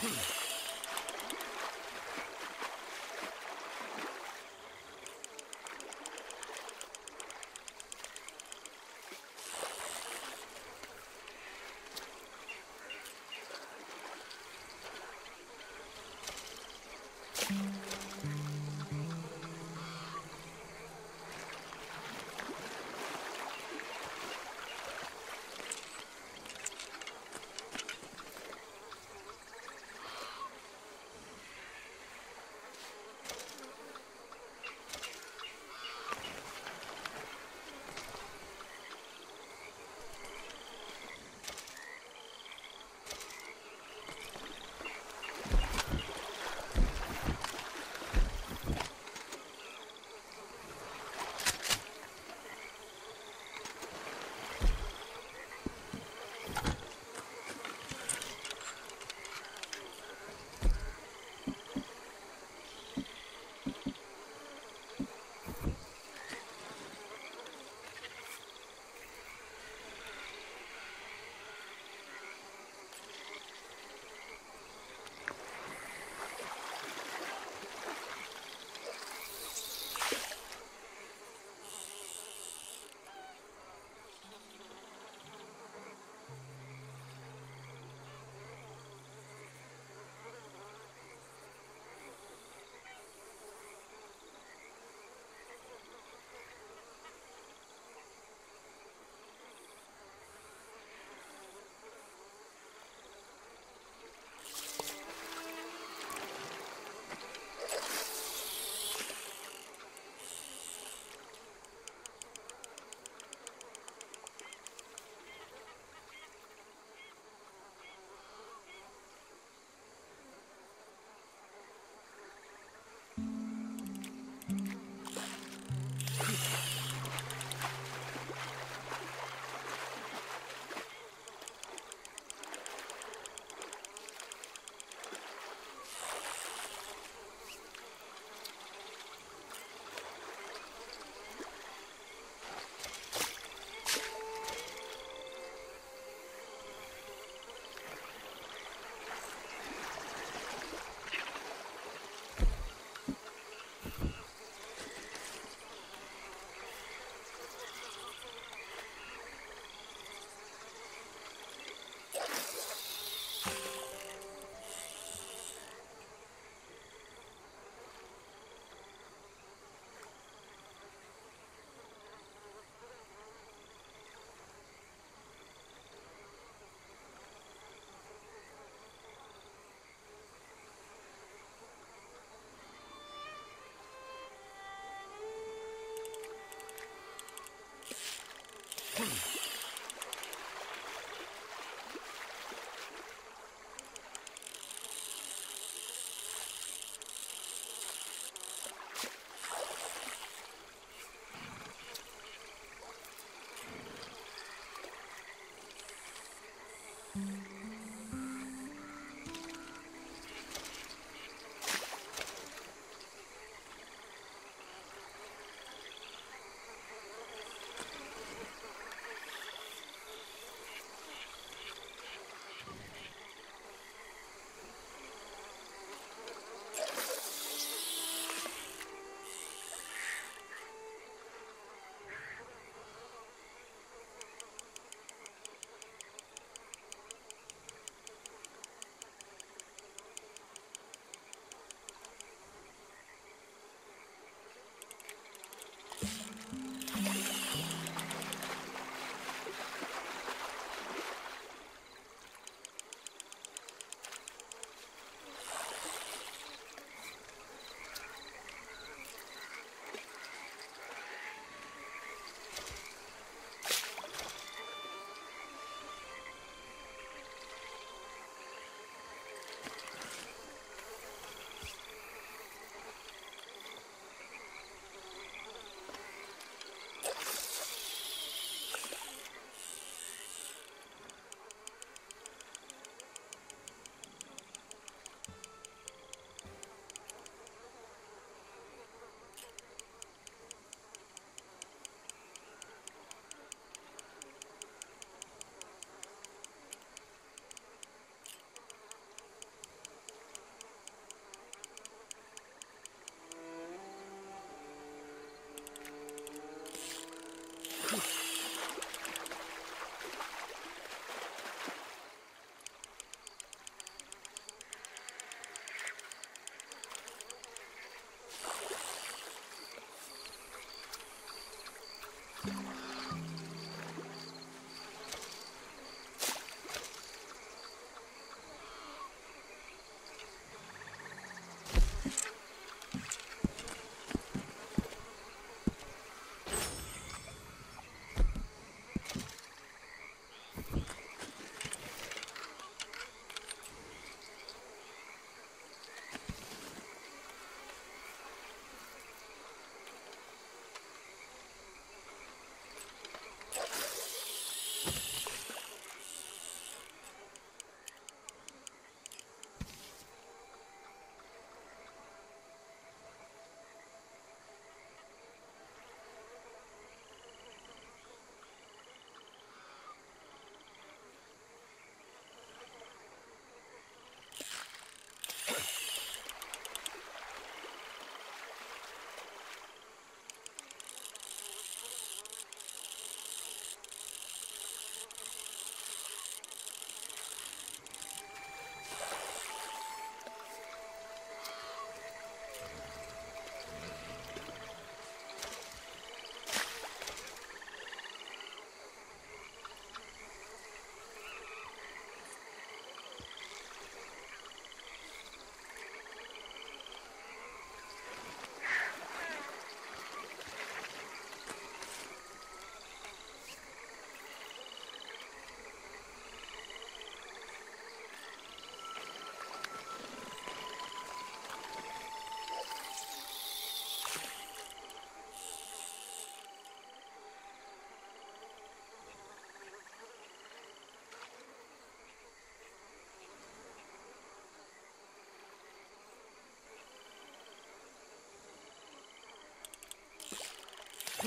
Hmm.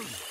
Hmm.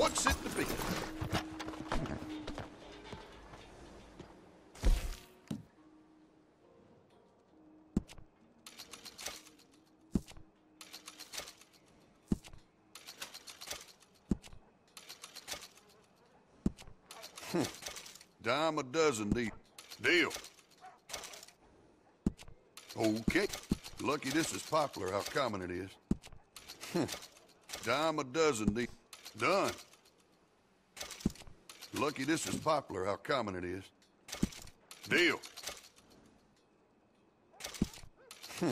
What's it to be? Hmm. Dime a dozen, de deal. Okay. Lucky this is popular, how common it is. Hmm. Dime a dozen, de done. Lucky this is popular, how common it is. Deal. Hmm.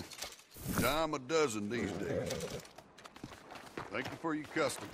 Dime a dozen these days. Thank you for your custom.